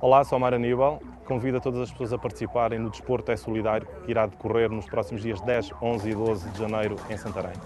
Olá, sou Mário Aníbal. Convido a todas as pessoas a participarem no Desporto é Solidário, que irá decorrer nos próximos dias 10, 11 e 12 de janeiro em Santarém.